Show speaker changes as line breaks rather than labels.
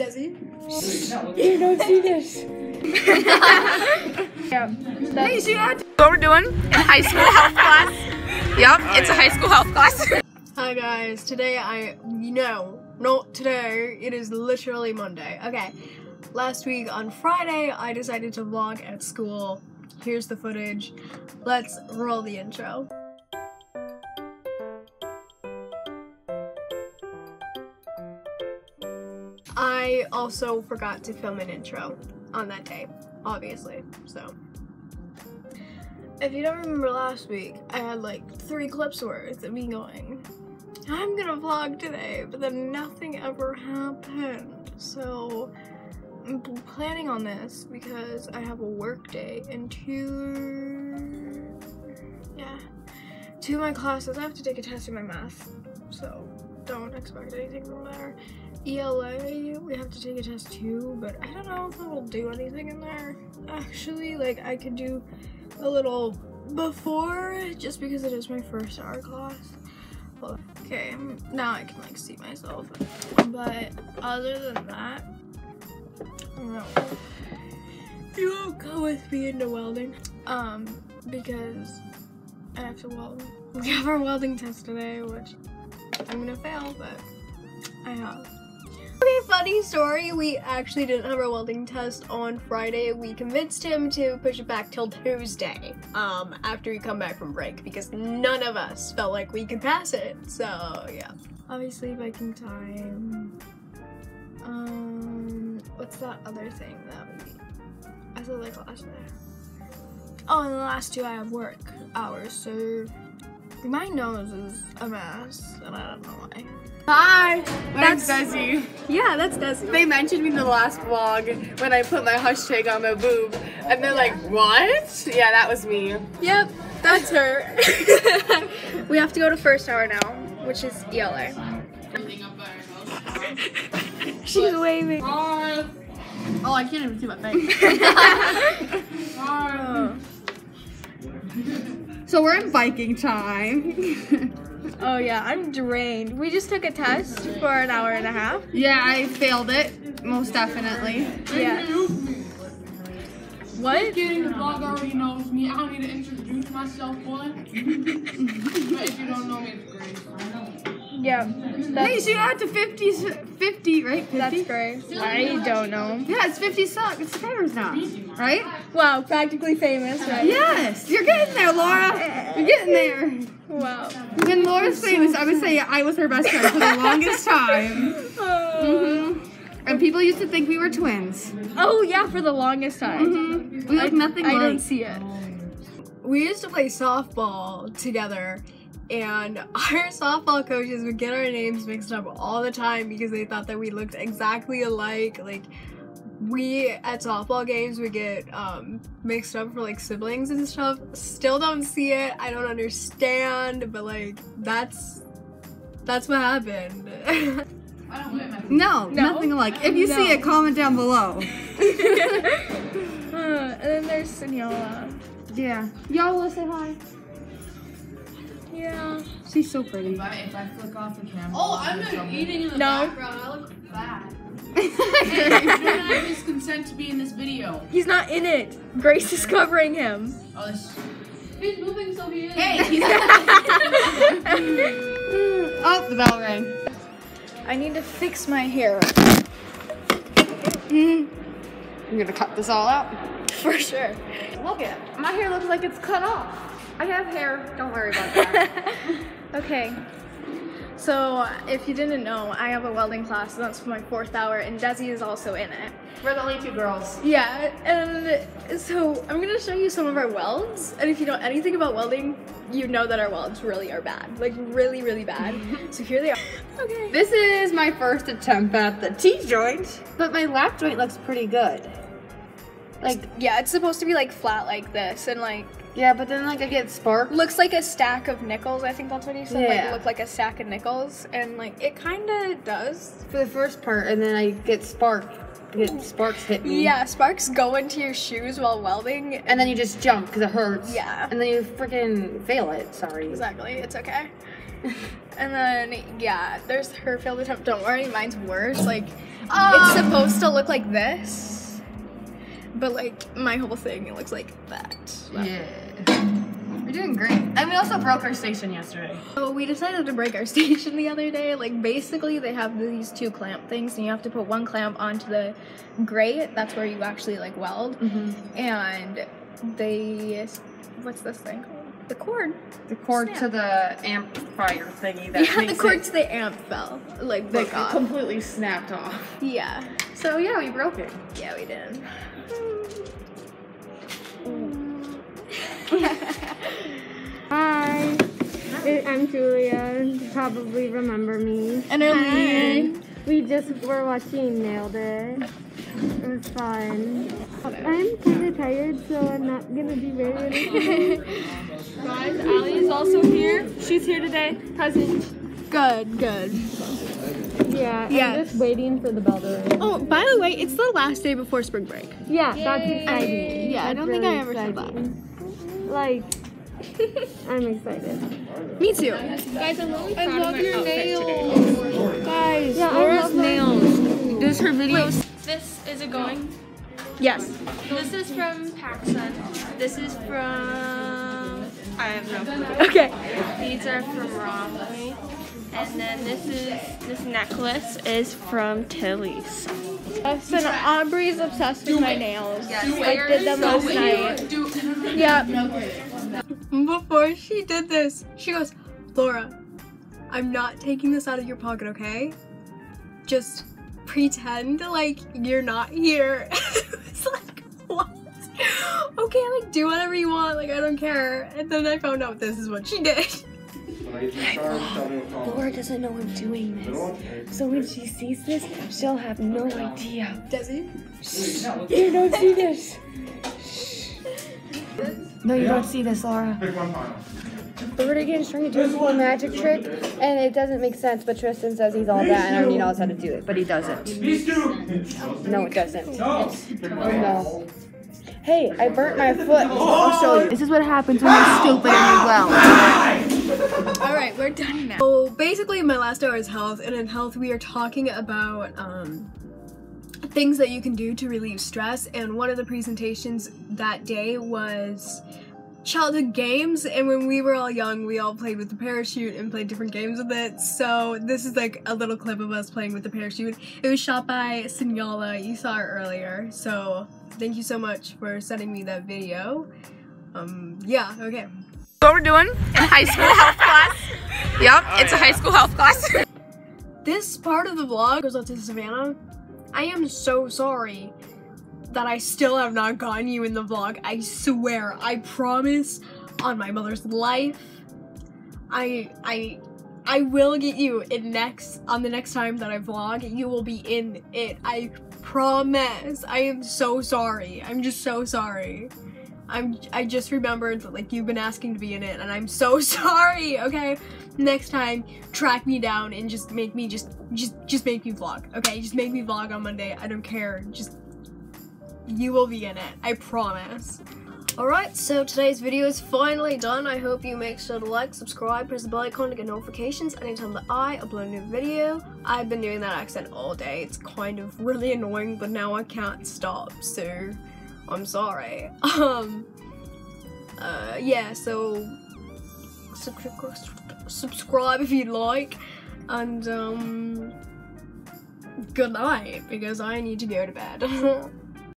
Desi? You don't see this. yeah. Hey, she
What we're doing in high school health class. Yep, it's a high school health class.
Hi guys, today I, no, not today, it is literally Monday. Okay, last week on Friday, I decided to vlog at school. Here's the footage. Let's roll the intro. Also forgot to film an intro on that day, obviously, so. If you don't remember last week, I had like three clips worth of me going, I'm gonna vlog today, but then nothing ever happened. So I'm planning on this because I have a work day and two, yeah, two of my classes. I have to take a test in my math, so don't expect anything from there. ELA, we have to take a test too, but I don't know if it'll do anything in there. Actually, like I could do a little before just because it is my first art class. Well, okay, now I can like see myself. But other than that, no. You won't go with me into welding. Um, because I have to weld. We have our welding test today, which I'm gonna fail, but I have. Okay, funny story. We actually didn't have our welding test on Friday. We convinced him to push it back till Tuesday, um, after we come back from break, because none of us felt like we could pass it. So yeah. Obviously, Viking time. Um, what's that other thing that we? I thought like last night. Oh, and the last two I have work hours, so my nose is a mess, and I don't know why.
Hi, my name's
That's-
Desi.
Yeah, that's Desi.
They mentioned me in the last vlog when I put my hush tag on my boob, and they're like, "What?" Yeah, that was me.
Yep, that's her. we have to go to first hour now, which is ELA. She's waving.
Oh, I can't even see my face. so we're in Viking time.
Oh yeah, I'm drained. We just took a test for an hour and a half.
yeah, I failed it most definitely.
Yeah. What?
Getting the vlog already knows me. I don't need to introduce myself, boy. but if you don't know me, it's great.
Yeah.
Hey,
That's,
she got to 50, 50 right? 50?
that's great. I don't know.
Yeah, it's 50 subscribers now, right?
Wow, practically famous, right?
Yes, you're getting there, Laura. You're getting there.
Wow.
When Laura's famous, I would say I was her best friend for the longest time.
Oh.
And people used to think we were twins.
Oh yeah, for the longest time.
Mhm. We look nothing
I
like.
don't see it. We used to play softball together, and our softball coaches would get our names mixed up all the time because they thought that we looked exactly alike. Like, we at softball games would get um, mixed up for like siblings and stuff. Still don't see it. I don't understand, but like, that's that's what happened.
I don't wear my
No,
No?
nothing alike. If you see it, comment down below.
Uh, and then there's Senora.
Yeah. Y'all will say hi.
Yeah.
She's so pretty.
If I, if I flick off the camera. Oh, I'm not eating in the
No.
background. I look fat. hey, you don't have his consent to be in this video.
He's not in it. Grace is covering him.
Oh, this. He's moving, so he is. Hey!
oh, the bell rang.
I need to fix my hair.
I'm gonna cut this all out.
For sure.
Look it. My hair looks like it's cut off. I have hair. Don't worry about that.
okay. So, if you didn't know, I have a welding class, and that's for my fourth hour, and Desi is also in it.
We're the only two girls.
Yeah, and so I'm gonna show you some of our welds, and if you know anything about welding, you know that our welds really are bad. Like, really, really bad. so here they are. Okay.
This is my first attempt at the T-joint, but my lap joint looks pretty good. Like,
Yeah, it's supposed to be like flat like this, and like
yeah, but then like I get spark.
looks like a stack of nickels. I think that's what he said. Like
Yeah.
look like a stack of nickels, and like it kind of does.
for the first part, and then I get spark. Get sparks hit me.
Yeah, sparks go into your shoes while welding.
And then you just jump because it hurts.
Yeah.
And then you freaking fail it. Sorry.
Exactly, it's okay. And then yeah, there's her failed attempt. Don't worry, mine's worse. Like
Oh.
it's ah! supposed to look like this, but like my whole thing it looks like that.
Yeah. We're doing great. And we also broke our station yesterday.
So we decided to break our station the other day. Like basically they have these two clamp things and you have to put one clamp onto the grate. That's where you actually like weld.
Mm-hmm.
And they what's this thing called? The cord.
The cord
Snap.
to the amplifier thingy that
Yeah, the cord to the amp fell. Like
like completely snapped off.
Yeah.
So yeah, we broke it.
Yeah, we did.
Hi, I'm Julia. You probably remember me.
And.
We just were watching Nailed It. It was fun. I'm kind of tired, so I'm not gonna be very.
Guys, Ali is also here. She's here today. Present.
Good, good.
yeah, yeah. Just waiting for the bell to ring.
Oh, by the way, it's the last day before spring break.
Yeah, that's exciting.
Yeah, I don't think I ever said that.
exciting. Like, I'm excited.
Me too.
Guys, I'm really proud of my outfit today.
Guys,
Yeah, I love
nails. This is her video.
This is it going?
Yes.
This is from PacSun. This is from I have no clue.
Okay.
These are from Romley. And then this is this necklace is from Tilly's.
Yes, and Aubrey's obsessed with my nails. I did them
So
last night.
weird.
Yeah. Before she did this, she goes, Laura, I'm not taking this out of your pocket, okay? Just pretend like you're not here. it's like, what? Okay, like do whatever you want, like I don't care. And then I found out this is what she did.
Laura doesn't know I'm doing this. So when she sees this, she'll have no idea.
Desi?
You don't see this. No, you don't see this, Laura. Vertigan's trying to do a cool magic trick, and it doesn't make sense, but Tristan says he's all that and he knows how to do it, but he doesn't. No, it doesn't. No. Hey, I burnt my foot. I'll show you. This is what happens when you're stupid and you well.
All right, we're done now. So basically, my last hour is health, and in health, we are talking about um, things that you can do to relieve stress. And one of the presentations that day was childhood games. And when we were all young, we all played with the parachute and played different games with it. So this is like a little clip of us playing with the parachute. It was shot by Signala. You saw it earlier. So thank you so much for sending me that video. Um, yeah. Okay.
What we're doing in high school health class. Yep, oh, it's a high school health class.
This part of the vlog goes out to Savannah. I am so sorry that I still have not gotten you in the vlog. I swear, I promise on my mother's life. I I I will get you in next on the next time that I vlog. You will be in it. I promise. I am so sorry. I'm just so sorry. I'm I just remembered that like you've been asking to be in it and I'm so sorry, okay? Next time track me down and just make me just just just make me vlog, okay? Just make me vlog on Monday. I don't care. Just you will be in it. I promise. Alright, so today's video is finally done. I hope you make sure to like, subscribe, press the bell icon to get notifications anytime that I upload a new video. I've been doing that accent all day. It's kind of really annoying, but now I can't stop, so I'm sorry. Um, uh, yeah, so subscribe, if you'd like, and um, good night because I need to go to bed.